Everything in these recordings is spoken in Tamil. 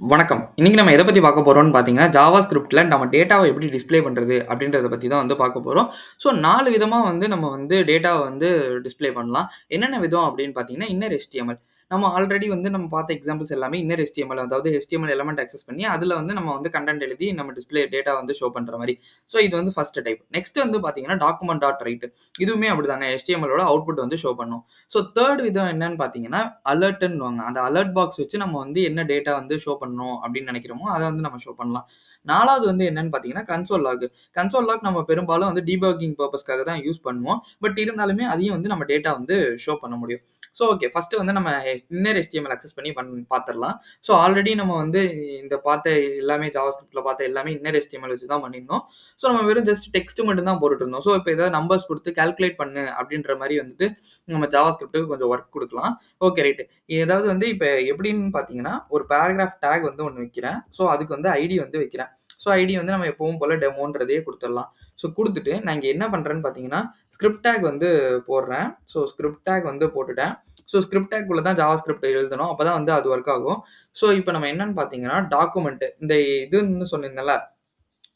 வணக்கம். இன்னைக்கு நம்ம எதை பற்றி பார்க்க போகிறோம்னு பார்த்தீங்கன்னா, ஜாவா ஸ்கிரிப்டில் நம்ம டேட்டாவை எப்படி டிஸ்ப்ளே பண்ணுறது அப்படின்றத பற்றி தான் வந்து பார்க்க போகிறோம் ஸோ நாலு விதமாக வந்து நம்ம வந்து டேட்டாவை வந்து டிஸ்ப்ளே பண்ணலாம். என்னென்ன விதம் அப்படின்னு பார்த்தீங்கன்னா, இன்னர் எஸ்டிஎம்எல் நம்ம ஆல்ரெடி வந்து நம்ம பார்த்த எக்ஸாம்பிள்ஸ் எல்லாமே இன்னர் எஸ்டிஎம்எல் அதாவது எஸ்டிஎம்எல் எலமெண்ட் அக்சஸ் பண்ணி, அதில் வந்து நம்ம வந்து கண்டென்ட் எழுதி நம்ம டிஸ்ப்ளே டேட்டா வந்து ஷோ பண்ணுற மாதிரி ஸோ இது வந்து ஃபர்ஸ்ட் டைப். நெக்ஸ்ட் வந்து பார்த்தீங்கன்னா, டாக்குமெண்ட் டாட் ரைட். இதுவுமே அப்படிதாங்க. HTMLோட அவுட்புட் வந்து ஷோ பண்ணும். ஸோ தேர்ட் விதம் என்னன்னு பார்த்தீங்கன்னா, அலர்ட்ன்னுவாங்க. அந்த அலர்ட் பாக்ஸ் வச்சு நம்ம வந்து என்ன டேட்டா வந்து ஷோ பண்ணணும் அப்படின்னு நினைக்கிறோமோ, அதை வந்து நம்ம ஷோ பண்ணலாம். நாலாவது வந்து என்னன்னு பார்த்தீங்கன்னா, கன்சோல் லாக். கன்சோல் லாக் நம்ம பெரும்பாலும் வந்து டீபக்கிங் பர்பஸ்க்காக தான் யூஸ் பண்ணுவோம். பட் இருந்தாலுமே அதையும் வந்து நம்ம டேட்டா வந்து ஷோ பண்ண முடியும். So okay. ஃபர்ஸ்ட் வந்து நம்ம இன்னர் எஸ்டிஎம்எல் அக்சஸ் பண்ணி பண் பார்த்துடலாம் ஸோ ஆல்ரெடி நம்ம வந்து இந்த பார்த்த எல்லாமே ஜாவா ஸ்கிரிப்டில் பார்த்த எல்லாமே இன்னர் எஸ்டிஎம்எல் வச்சு தான் பண்ணியிருந்தோம். ஸோ நம்ம வெறும் ஜஸ்ட் டெக்ஸ்ட் மட்டும் தான் போட்டுட்டு இருந்தோம். ஸோ இப்போ ஏதாவது நம்பர்ஸ் கொடுத்து கால்குலேட் பண்ணு அப்படின்ற மாதிரி வந்துட்டு நம்ம ஜாவா ஸ்கிரிப்ட்க்கு கொஞ்சம் ஒர்க் கொடுக்கலாம் ஓகே ரைட். ஏதாவது வந்து இப்போ எப்படின்னு பார்த்தீங்கன்னா, ஒரு பேராகிராஃப் டேக் வந்து ஒன்று வைக்கிறேன். ஸோ அதுக்கு வந்து ஐடி வந்து வைக்கிறேன். ஸோ ஐடி வந்து நம்ம எப்பவும் போல டெமோன்றதே கொடுத்துடலாம் ஸோ கொடுத்துட்டு நான் இங்கே என்ன பண்ணுறேன்னு பார்த்தீங்கன்னா, ஸ்கிரிப்ட் டேக் வந்து போடுறேன். ஸோ ஸ்கிரிப்ட் டேக் வந்து போட்டுட்டேன். ஸோ ஸ்கிரிப்ட் டாக் தான் ஜாவா ஸ்கிரிப்ட் எழுதணும். அப்போ தான் வந்து அது ஒர்க் ஆகும். ஸோ இப்போ நம்ம என்னன்னு பார்த்தீங்கன்னா, டாக்குமெண்ட்டு இந்த இதுன்னு சொன்னிருந்தால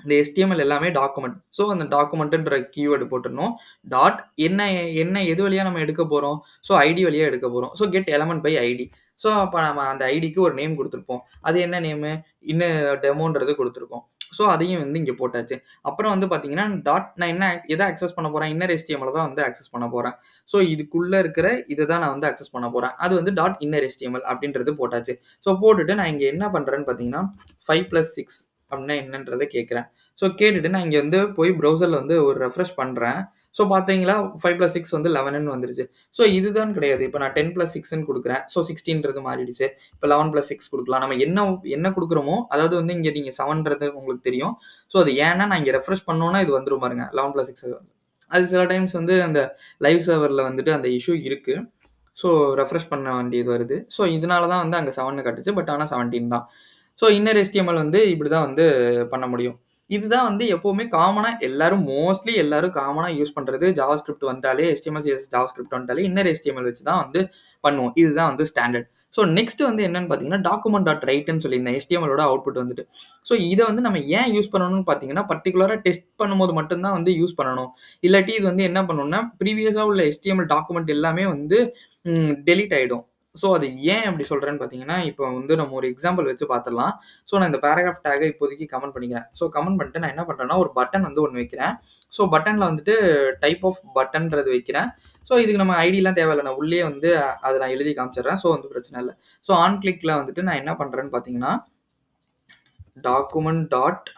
இந்த எஸ்டிஎம்எல் எல்லாமே டாக்குமெண்ட். ஸோ அந்த டாக்குமெண்ட்டுன்ற கீவேர்டு போட்டுறணும். டாட் என்ன என்ன எது வழியாக நம்ம எடுக்க போகிறோம் ஸோ ஐடி வழியாக எடுக்க போகிறோம் so get element by ID. So அப்போ நம்ம அந்த ஐடிக்கு ஒரு நேம் கொடுத்துருப்போம் அது என்ன நேமு? இன்னும் டெமோன்றது கொடுத்துருக்கோம் ஸோ அதையும் வந்து இங்கே போட்டாச்சு. அப்புறம் வந்து பார்த்தீங்கன்னா, டாட் நான் என்ன எதை அக்சஸ் பண்ண போகிறேன் இன்னர் HTML தான் வந்து அக்சஸ் பண்ண போகிறேன் ஸோ இதுக்குள்ளே இருக்கிற இதை தான் நான் வந்து அக்சஸ் பண்ண போகிறேன் அது வந்து டாட் இன்னர் எஸ்டிஎம்எல் அப்படின்றது போட்டாச்சு. ஸோ போட்டுட்டு நான் இங்கே என்ன பண்ணுறேன்னு பார்த்தீங்கன்னா, 5+6 அப்படின்னா என்னன்றத கேட்குறேன் ஸோ கேட்டுட்டு நான் இங்கே வந்து போய் ப்ரௌசரில் வந்து ஒரு ரெஃப்ரெஷ் பண்ணுறேன் ஸோ பார்த்தீங்களா 5+6 வந்து 11ன்னு வந்துருச்சு. ஸோ இதுதான் கிடையாது. இப்போ நான் டென் ப்ளஸ் சிக்ஸ்ன்னு கொடுக்குறேன் ஸோ 16ன்றது மாறிடுச்சு. இப்போ லெவன் ப்ளஸ் சிக்ஸ் கொடுக்கலாம் நம்ம என்ன என்ன கொடுக்குறோமோ அதாவது வந்து இங்கே நீங்கள் செவன்றது உங்களுக்கு தெரியும். ஸோ அது ஏன்னா நான் இங்கே ரெஃப்ரெஷ் பண்ணோன்னா இது வந்துடும் பாருங்க. 11+6 அது சில டைம்ஸ் வந்து அந்த லைவ் சர்வரில் வந்துட்டு அந்த இஷ்யூ இருக்குது ஸோ ரெஃப்ரெஷ் பண்ண வேண்டியது வருது. ஸோ இதனால தான் வந்து அங்கே செவன் காட்டுச்சு. பட் ஆனால் செவன்டீன் தான். ஸோ இன்னர் எஸ்டிஎம்எல் வந்து இப்படி தான் வந்து பண்ண முடியும். இதுதான் வந்து எப்போவுமே காமனாக எல்லாரும் மோஸ்ட்லி எல்லாரும் காமனாக யூஸ் பண்ணுறது ஜாவா ஸ்கிரிப்ட் வந்தாலே எஸ்டிஎம்எல் சிஎஸ் ஜாவா ஸ்கிரிப்ட் வந்தாலே இன்னர் எஸ்டிஎம்எல் வச்சு தான் வந்து பண்ணுவோம். இதுதான் வந்து ஸ்டாண்டர்ட். ஸோ நெக்ஸ்ட் வந்து என்னன்னு பார்த்தீங்கன்னா, டாக்குமெண்ட் டாட் ரைட்டுன்னு சொல்லியிருந்தேன். எஸ்டிஎம்எலோட அவுட்புட் வந்துட்டு. ஸோ இதை வந்து நம்ம ஏன் யூஸ் பண்ணணும்னு பார்த்தீங்கன்னா, பர்டிகுலராக டெஸ்ட் பண்ணும்போது மட்டும்தான் வந்து யூஸ் பண்ணணும். இல்லாட்டி இது வந்து என்ன பண்ணணும்னா ப்ரீவியஸாக உள்ள எஸ்டிஎம்எல் டாக்குமெண்ட் எல்லாமே வந்து டெலிட் டெலீட் ஸோ அது ஏன் அப்படி சொல்கிறேன்னு பார்த்தீங்கன்னா, இப்போ வந்து நம்ம ஒரு எக்ஸாம்பிள் வச்சு பார்த்துடலாம். ஸோ நான் இந்த பேராகிராஃப் டேகை இப்போதைக்கு கமெண்ட் பண்ணிக்கிறேன். ஸோ கமெண்ட் பண்ணிட்டு நான் என்ன பண்ணுறேன்னா ஒரு பட்டன் வந்து ஒன்று வைக்கிறேன். ஸோ பட்டனில் வந்துட்டு டைப் ஆஃப் பட்டன்றது வைக்கிறேன். ஸோ இதுக்கு நம்ம ஐடிலாம் தேவையில்லை நான் உள்ளேயே வந்து அதை நான் எழுதி காமிச்சிடுறேன். ஸோ வந்து பிரச்சனை இல்லை ஸோ ஆன் கிளிக்கில் வந்துட்டு நான் என்ன பண்ணுறேன்னு பார்த்தீங்கன்னா, டாக்குமெண்ட் டாட்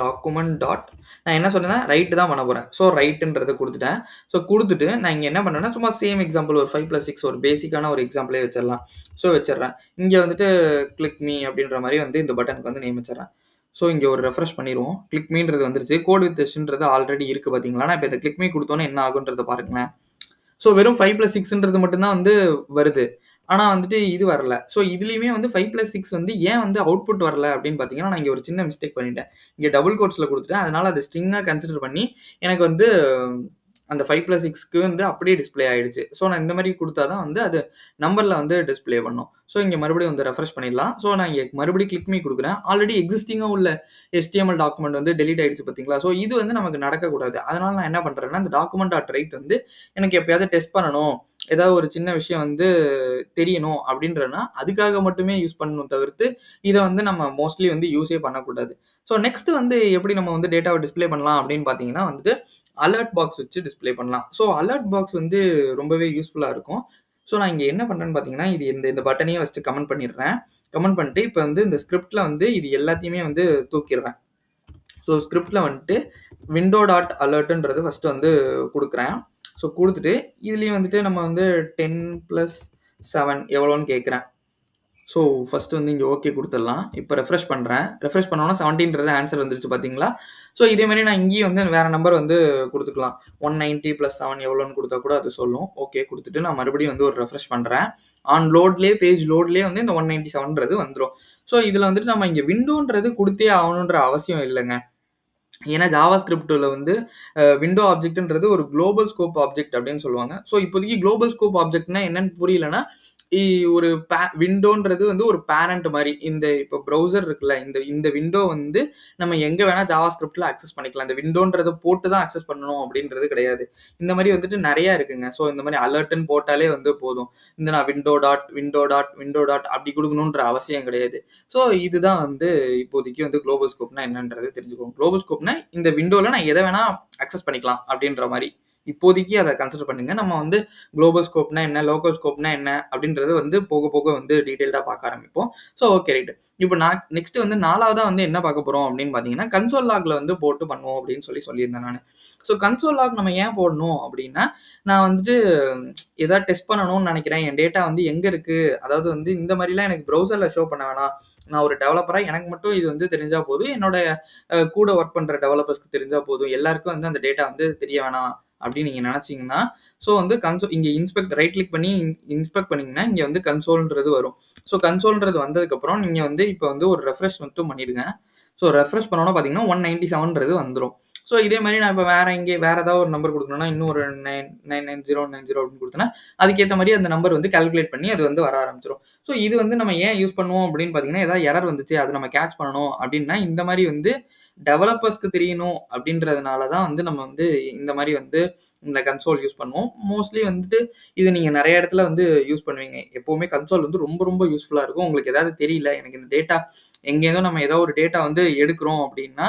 டாக்குமெண்ட் டாட் நான் என்ன சொன்னேன்னா, ரைட்டு தான் பண்ண போகிறேன் ஸோ ரைட்டுன்றதை கொடுத்துட்டேன் ஸோ கொடுத்துட்டு நான் இங்கே என்ன பண்ணுறேன்னா சும்மா சேம் எக்ஸாம்பிள் ஒரு 5+6 ஒரு பேசிக்கான ஒரு எக்ஸாம்பிளே வச்சிடலாம் ஸோ வச்சிடுறேன். இங்கே வந்துட்டு கிளிக் மீ அப்படின்ற மாதிரி வந்து இந்த பட்டனுக்கு வந்து நேம் ஸோ இங்கே ஒரு ரெஃப்ரெஷ் பண்ணிடுவோம் கிளிக் மீன்றது வந்துருச்சு. கோட் வித் டெஸ்ட்ன்றது ஆல்ரெடி இருக்குது பார்த்தீங்களா? நான் இப்போ இந்த கிளிக் மீ கொடுத்தோன்னே என்ன ஆகுன்றத பாருங்களேன். ஸோ வெறும் 5+6ன்றது மட்டும் தான் வந்து வருது. ஆனா வந்துட்டு இது வரல. ஸோ இதுலயுமே வந்து 5+6 வந்து ஏன் வந்து அவுட்புட் வரல அப்படின்னு பார்த்தீங்கன்னா, நான் இங்க ஒரு சின்ன மிஸ்டேக் பண்ணிட்டேன். இங்க டபுள் கோட்ஸ்ல குடுத்துட்டேன். அதனால அதை ஸ்ட்ரிங்கா கன்சிடர் பண்ணி எனக்கு வந்து அந்த 5+6க்கு வந்து அப்படியே டிஸ்ப்ளே ஆயிடுச்சு. ஸோ நான் இந்த மாரி குடுத்தா தான் வந்து அது நம்பர்ல வந்து டிஸ்ப்ளே பண்ணும். ஸோ இங்கே மறுபடியும் வந்து ரெஃப்ரெஷ் பண்ணிடலாம். ஸோ நான் இங்கே மறுபடியும் கிளிக் மீ கொடுக்குறேன் ஆல்ரெடி எக்ஸிஸ்டிங்காக உள்ள எஸ்டிஎம்எல் டாக்குமெண்ட் வந்து டெலிட் ஆகிடுச்சு பார்த்தீங்களா? ஸோ இது வந்து நமக்கு நடக்கக்கூடாது. அதனால் நான் என்ன பண்ணுறேன்னா இந்த டாக்குமெண்ட் ஆட் ரைட் வந்து எனக்கு எப்பயாவது டெஸ்ட் பண்ணணும். ஏதாவது ஒரு சின்ன விஷயம் வந்து தெரியணும் அப்படின்றனா, அதுக்காக மட்டுமே யூஸ் பண்ணணும் தவிர்த்து, இதை வந்து நம்ம மோஸ்ட்லி வந்து யூஸே பண்ணக்கூடாது. ஸோ நெக்ஸ்ட் வந்து எப்படி நம்ம வந்து டேட்டாவை டிஸ்ப்ளே பண்ணலாம் அப்படின்னு பார்த்தீங்கன்னா வந்துட்டு, அலர்ட் பாக்ஸ் வச்சு டிஸ்ப்ளே பண்ணலாம். ஸோ அலர்ட் பாக்ஸ் வந்து ரொம்பவே யூஸ்ஃபுல்லாக இருக்கும். ஸோ நான் இங்கே என்ன பண்ணுறேன்னு பார்த்தீங்கன்னா, இது இந்த இந்த பட்டனையே ஃபஸ்ட்டு கமெண்ட் பண்ணிடுறேன். கமெண்ட் பண்ணிட்டு இப்போ வந்து இந்த ஸ்கிரிப்டில் வந்து இது எல்லாத்தையுமே வந்து தூக்கிடுறேன். ஸோ ஸ்கிரிப்டில் வந்துட்டு விண்டோ டாட் அலர்ட்டுன்றது ஃபஸ்ட்டு வந்து கொடுக்குறேன் ஸோ கொடுத்துட்டு இதுலேயும் வந்துட்டு நம்ம வந்து 10+7 எவ்வளோன்னு கேட்குறேன் ஸோ ஃபஸ்ட்டு வந்து இங்கே ஓகே கொடுத்துடலாம் இப்போ ரெஃப்ரெஷ் பண்ணுறேன் ரெஃப்ரெஷ் பண்ணோன்னா செவன்டீன்றது ஆன்சர் வந்துருச்சு பார்த்தீங்களா? ஸோ இதே நான் இங்கேயும் வந்து வேறு நம்பர் வந்து கொடுத்துக்கலாம் ஒன் நைன்ட்டி ப்ளஸ் செவன் எவ்வளோன்னு கொடுத்தா கூட அது சொல்லும். ஓகே கொடுத்துட்டு நான் மறுபடியும் வந்து ஒரு ரெஃப்ரெஷ் பண்ணுறேன் ஆன் லோட்லேயே பேஜ் லோட்லேயே வந்து இந்த 197ன்றது வந்துரும். ஸோ இதில் வந்துட்டு நம்ம இங்கே விண்டோன்றது கொடுத்தே ஆகணுன்ற அவசியம் இல்லைங்க ஏன்னா ஜாவா ஸ்கிரிப்டில் வந்து விண்டோ ஆப்ஜெக்ட்ன்றது ஒரு குளோபல் ஸ்கோப் ஆப்ஜெக்ட் அப்படின்னு சொல்லுவாங்க. ஸோ இப்போதைக்கு குளோபல் ஸ்கோப் ஆப்ஜெக்ட்னா என்னன்னு புரியலன்னா, ஒரு பே விண்டோன்றது வந்து ஒரு பேரண்ட் மாதிரி இந்த இப்போ ப்ரௌசர் இருக்குல்ல, இந்த இந்த விண்டோ வந்து நம்ம எங்கே வேணால் ஜாவா ஸ்கிரிப்டில் அக்சஸ் பண்ணிக்கலாம். இந்த விண்டோன்றதை போட்டு தான் அக்சஸ் பண்ணணும் அப்படின்றது கிடையாது. இந்த மாதிரி வந்துட்டு நிறையா இருக்குங்க. ஸோ இந்த மாதிரி அலர்ட்னு போட்டாலே வந்து போதும். இந்த நான் window dot, window dot, window dot அப்படி கொடுக்கணுன்ற அவசியம் கிடையாது. ஸோ இதுதான் வந்து இப்போதைக்கு வந்து குளோபல் ஸ்கோப்னா என்னன்றது தெரிஞ்சுக்கோங்க. குளோபல் ஸ்கோப்னா இந்த விண்டோவில் நான் எதை வேணால் அக்சஸ் பண்ணிக்கலாம் அப்படின்ற மாதிரி இப்போதைக்கு அதை கன்சிடர் பண்ணுங்க. நம்ம வந்து குளோபல் ஸ்கோப்னா என்ன? லோக்கல் ஸ்கோப்னா என்ன? அப்படின்றது வந்து போக போக வந்து டீட்டெயில்டா பார்க்க ஆரம்பிப்போம். So okay right. இப்போ நான் நெக்ஸ்ட் வந்து நாலாவதாக வந்து என்ன பார்க்க போறோம் அப்படின்னு பார்த்தீங்கன்னா, கன்சோல் லாக்ல வந்து போட்டு பண்ணுவோம் அப்படின்னு சொல்லி சொல்லியிருந்தேன் நான் ஸோ கன்சோல் லாக் நம்ம ஏன் போடணும் அப்படின்னா, நான் வந்துட்டு ஏதாவது டெஸ்ட் பண்ணணும்னு நினைக்கிறேன் என் டேட்டா வந்து எங்க இருக்கு? அதாவது வந்து இந்த மாதிரிலாம் எனக்கு ப்ரௌசர்ல ஷோ பண்ண வேணாம். நான் ஒரு டெவலப்பரா எனக்கு மட்டும் இது வந்து தெரிஞ்சா போதும். என்னோட கூட ஒர்க் பண்ற டெவலப்பர்ஸ்க்கு தெரிஞ்சா போதும். எல்லாருக்கும் வந்து அந்த டேட்டா வந்து தெரிய வேணாம் அப்படின்னு நீங்கள் நினச்சிங்கன்னா ஸோ வந்து கன்சோ இங்கே இன்ஸ்பெக்ட் ரைட் கிளிக் பண்ணி இன்ஸ்பெக்ட் பண்ணிங்கன்னா இங்கே வந்து கன்சோல்ன்றது வரும். ஸோ கன்சோல்ன்றது வந்ததுக்கப்புறம் நீங்கள் வந்து இப்போ வந்து ஒரு ரெஃப்ரெஷ் மட்டும் பண்ணிடுங்க. ஸோ ரெஃப்ரெஷ் பண்ணோன்னா பார்த்தீங்கன்னா, ஒன் நைன்ட்டி செவன்றது வந்துடும் ஸோ இதே மாதிரி நான் இப்போ வேற எங்கே வேற ஏதாவது ஒரு நம்பர் குடுக்கணும்னா, இன்னும் ஒரு 9 99090 அப்படின்னு கொடுத்தனா அதுக்கேற்ற மாதிரி அந்த நம்பர் வந்து கால்குலேட் பண்ணி அது வந்து வர ஆரம்பிச்சிடும் ஸோ இது வந்து நம்ம ஏன் யூஸ் பண்ணுவோம் அப்படின்னு பார்த்தீங்கன்னா, ஏதாவது எரர் வந்துச்சு. அதை நம்ம கேட்ச் பண்ணணும் அப்படின்னா, இந்த மாதிரி வந்து டெவலப்பர்ஸ்க்கு தெரியணும் அப்படின்றதுனால தான் வந்து நம்ம வந்து இந்த மாதிரி வந்து இந்த கன்சோல் யூஸ் பண்ணுவோம். மோஸ்ட்லி வந்துட்டு இது நீங்கள் நிறைய இடத்துல வந்து யூஸ் பண்ணுவீங்க. எப்போவுமே கன்சோல் வந்து ரொம்ப ரொம்ப யூஸ்ஃபுல்லாக இருக்கும். உங்களுக்கு ஏதாவது தெரியல, எனக்கு இந்த டேட்டா எங்கேருந்தோ நம்ம ஏதோ ஒரு டேட்டா வந்து எடுக்கிறோம் அப்படின்னா,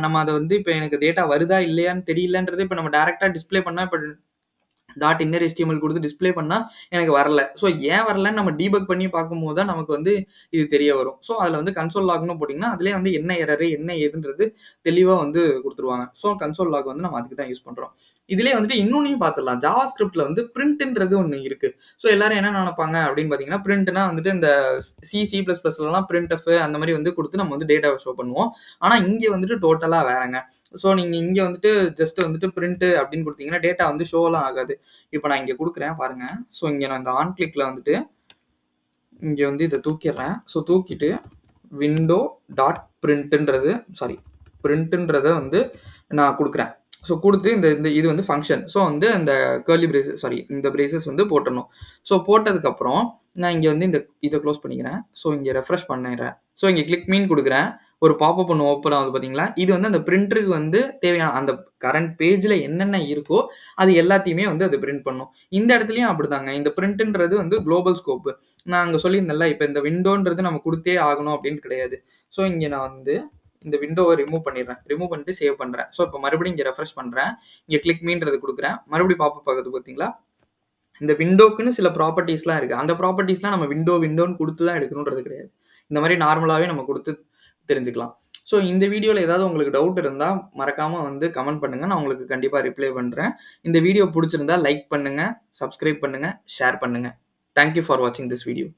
நம்ம அதை வந்து இப்போ எனக்கு டேட்டா வருதா இல்லையான்னு தெரியலன்றத இப்போ நம்ம டேரெக்டாக டிஸ்பிளே பண்ணா இப்ப டாட் இன்னர் எஸ்டிஎம்எல் கொடுத்து டிஸ்ப்ளே பண்ணால் எனக்கு வரல. ஸோ ஏன் வரலன்னு நம்ம டீபக் பண்ணி பார்க்கும்போது தான் நமக்கு வந்து இது தெரிய வரும். ஸோ அதில் வந்து கன்சோல் லாக்னு போட்டிங்கன்னா அதிலே வந்து என்ன எரரு என்ன ஏதுன்றது தெளிவாக வந்து கொடுத்துருவாங்க ஸோ கன்சோல் லாக் வந்து நம்ம அதுக்கு தான் யூஸ் பண்ணுறோம் இதிலே வந்துட்டு இன்னொன்னையும் பார்த்துடலாம். ஜாவாஸ்கிரிப்ட்ல வந்து பிரிண்ட்ன்றது ஒன்று இருக்குது ஸோ எல்லாரும் என்ன நினைப்பாங்க அப்படின்னு பார்த்தீங்கன்னா, பிரிண்ட்னா வந்துட்டு இந்த C, C plus plus print F அந்த மாதிரி வந்து கொடுத்து நம்ம வந்து டேட்டாவை ஷோ பண்ணுவோம். ஆனால் இங்கே வந்துட்டு டோட்டலாக வேறங்க. ஸோ நீங்கள் இங்கே வந்துட்டு ஜஸ்ட் வந்துட்டு பிரிண்ட் அப்படின்னு கொடுத்தீங்கன்னா டேட்டா வந்து ஷோலாம் ஆகாது. இப்போ நான் இங்கே கொடுக்குறேன் பாருங்க. ஸோ இங்கே நான் இந்த ஆன் கிளிக்கில் வந்துட்டு இங்கே வந்து இதை தூக்கிடுறேன் ஸோ தூக்கிட்டு விண்டோ டாட் பிரிண்ட்டுன்றது சாரி பிரிண்ட்ன்றத வந்து நான் கொடுக்குறேன் ஸோ கொடுத்து இந்த இந்த இது வந்து ஃபங்க்ஷன் ஸோ வந்து அந்த கேர்லி பிரேசஸ் சாரி இந்த பிரேசஸ் வந்து போட்டணும் ஸோ போட்டதுக்கப்புறம் நான் இங்கே வந்து இந்த இதை க்ளோஸ் பண்ணிக்கிறேன். ஸோ இங்கே ரெஃப்ரெஷ் பண்ணிடுறேன். ஸோ இங்கே கிளிக் மீன் கொடுக்குறேன் ஒரு பாப்பப் ஒண்ணு ஓப்பன் ஆகுது பார்த்தீங்களா? இது வந்து அந்த பிரிண்டருக்கு வந்து தேவையான அந்த கரண்ட் பேஜில் என்னென்ன இருக்கோ, அது எல்லாத்தையுமே வந்து அது பிரிண்ட் பண்ணும். இந்த இடத்துலையும் அப்படிதாங்க. இந்த பிரிண்ட்ன்றது வந்து குளோபல் ஸ்கோப்பு நான் அங்கே சொல்லியிருந்தேன்ல, இப்போ இந்த விண்டோன்றது நம்ம கொடுத்தே ஆகணும் அப்படின்னு கிடையாது. ஸோ இங்கே நான் வந்து இந்த விண்டோவை ரிமூவ் பண்ணிடுறேன். ரிமூவ் பண்ணிட்டு சேவ் பண்ணுறேன் ஸோ இப்போ மறுபடியும் இங்கே ரெஃப்ரெஷ் பண்ணுறேன் இங்கே கிளிக் மீன்றது கொடுக்குறேன் மறுபடியும் பாப்பப் பார்க்குறது பார்த்தீங்களா? இந்த விண்டோக்குன்னு சில ப்ராப்பர்ட்டீஸ்லாம் இருக்குது அந்த ப்ராப்பர்ட்டீஸ்லாம் நம்ம விண்டோ விண்டோன்னு கொடுத்து தான் எடுக்கணுன்றது கிடையாது. இந்த மாதிரி நார்மலாகவே நம்ம கொடுத்து தெரிஞ்சுக்கலாம். ஸோ இந்த வீடியோவில் ஏதாவது உங்களுக்கு டவுட் இருந்தால் மறக்காமல் வந்து கமெண்ட் பண்ணுங்க. நான் உங்களுக்கு கண்டிப்பாக ரிப்ளை பண்ணுறேன் இந்த வீடியோ பிடிச்சிருந்தா லைக் பண்ணுங்கள் சப்ஸ்கிரைப் பண்ணுங்க, ஷேர் பண்ணுங்க. தேங்க் யூ ஃபார் வாட்சிங் திஸ் வீடியோ.